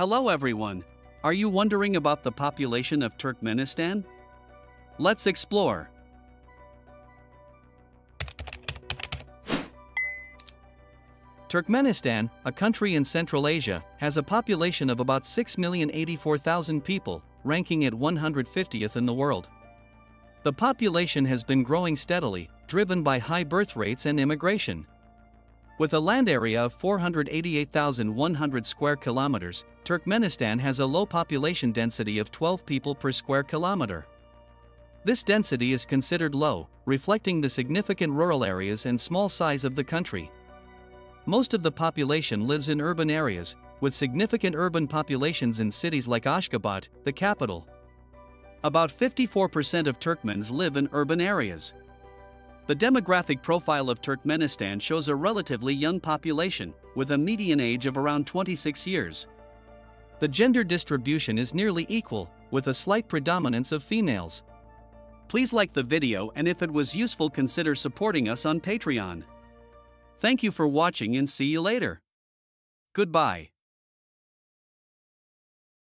Hello everyone. Are you wondering about the population of Turkmenistan? Let's explore. Turkmenistan, a country in Central Asia, has a population of about 6,084,000 people, ranking at 150th in the world. The population has been growing steadily, driven by high birth rates and immigration. With a land area of 488,100 square kilometers, Turkmenistan has a low population density of 12 people per square kilometer. This density is considered low, reflecting the significant rural areas and small size of the country. Most of the population lives in urban areas, with significant urban populations in cities like Ashgabat, the capital. About 54% of Turkmens live in urban areas. The demographic profile of Turkmenistan shows a relatively young population, with a median age of around 26 years. The gender distribution is nearly equal, with a slight predominance of females. Please like the video and if it was useful consider supporting us on Patreon. Thank you for watching and see you later. Goodbye.